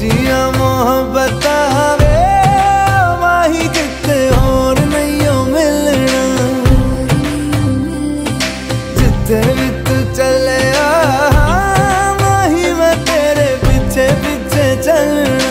जिया मोहब्बत हवे माही किते और नहीं मिलना। जिते भी तू चले आ माही मैं तेरे पीछे पीछे चलना।